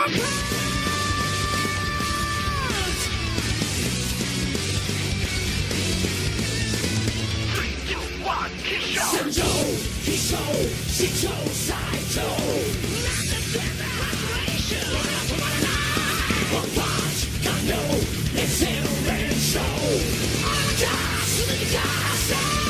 for Three, two, one, Kisho, Shicho, Saito. Massive desperation. Watch, Kano, Exhale, and Show. All the the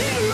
you.